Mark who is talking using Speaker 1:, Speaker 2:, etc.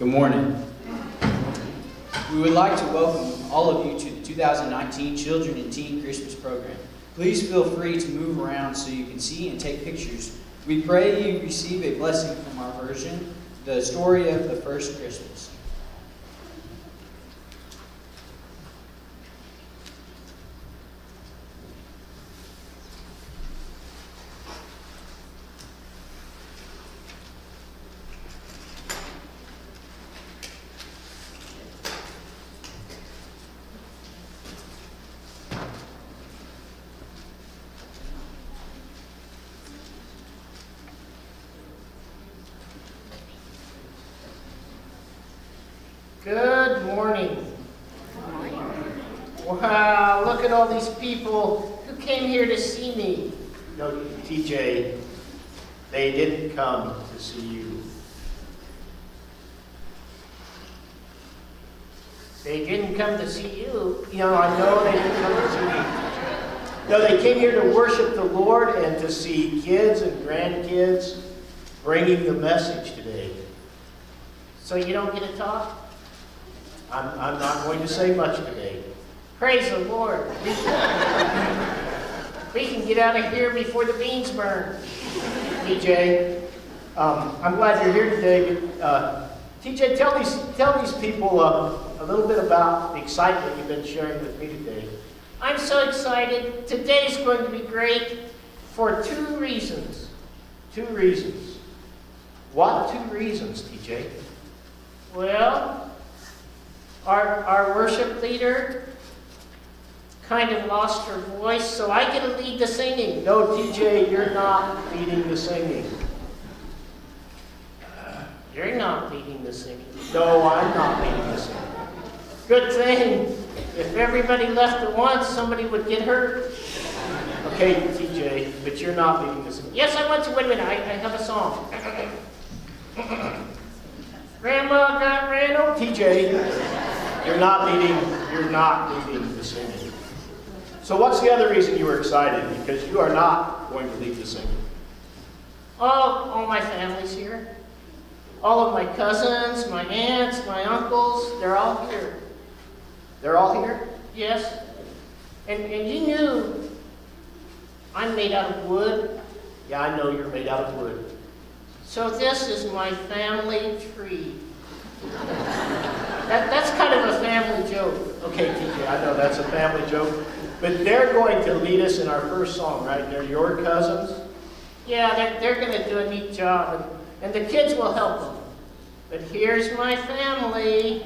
Speaker 1: Good morning. We would like to welcome all of you to the 2019 Children and Teen Christmas Program. Please feel free to move around so you can see and take pictures. We pray you receive a blessing from our version, The Story of the First Christmas.
Speaker 2: Good morning. Wow, look at all these people who came here to see me.
Speaker 3: No, TJ, they didn't come to see you.
Speaker 2: They didn't come to see you. You know, I know they didn't come to see me. No, they came here to worship the Lord and to see kids and grandkids bringing the message today. So you don't get to talk?
Speaker 3: I'm, I'm not going to say much today.
Speaker 2: Praise the Lord. We can get out of here before the beans burn.
Speaker 3: TJ, um, I'm glad you're here today. But, uh, TJ, tell these, tell these people uh, a little bit about the excitement you've been sharing with me today.
Speaker 2: I'm so excited. Today's going to be great for two reasons.
Speaker 3: Two reasons. What two reasons, TJ?
Speaker 2: Well, our, our worship leader kind of lost her voice, so I get to lead the singing.
Speaker 3: No, TJ, you're not leading the singing.
Speaker 2: You're not leading the singing.
Speaker 3: No, I'm not leading the singing.
Speaker 2: Good thing. If everybody left at once, somebody would get hurt.
Speaker 3: Okay, TJ, but you're not leading the singing.
Speaker 2: Yes, I want to. Wait a minute. I, I have a song. Grandma got ran over.
Speaker 3: TJ, you're not leading, you're not leading the singing. So what's the other reason you were excited? Because you are not going to lead the singing.
Speaker 2: All, all my family's here. All of my cousins, my aunts, my uncles, they're all here.
Speaker 3: They're all here?
Speaker 2: Yes. And, and you knew I'm made out of wood.
Speaker 3: Yeah, I know you're made out of wood.
Speaker 2: So this is my family tree. That, that's kind of a family joke.
Speaker 3: Okay, TJ, I know that's a family joke. But they're going to lead us in our first song, right? They're your cousins?
Speaker 2: Yeah, they're, they're going to do a neat job, and, and the kids will help them. But here's my family.